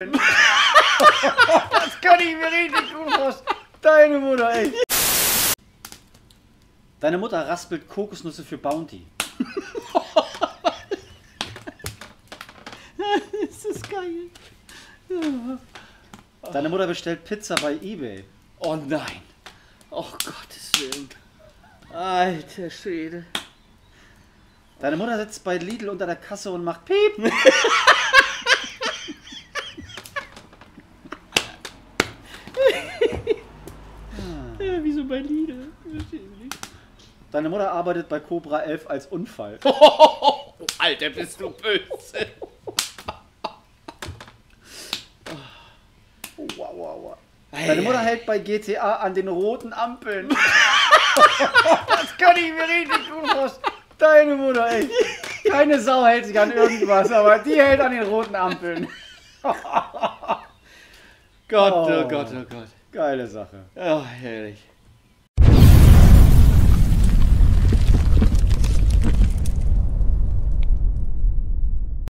das kann ich mir richtig gut vorstellen. Deine Mutter, ey. Deine Mutter raspelt Kokosnüsse für Bounty. das ist geil. Deine Mutter bestellt Pizza bei Ebay. Oh nein. Oh Gottes Willen. Alter Schwede. Deine Mutter sitzt bei Lidl unter der Kasse und macht Piep. Wieso bei nicht. Deine Mutter arbeitet bei Cobra 11 als Unfall. Oh, Alter, bist du böse. Oh, wow, wow, wow. Deine Mutter hält bei GTA an den roten Ampeln. das kann ich mir richtig gut vorstellen. Deine Mutter, ey. Keine Sau hält sich an irgendwas, aber die hält an den roten Ampeln. Gott, Oh. oh Gott, oh Gott. Geile Sache. Oh, herrlich.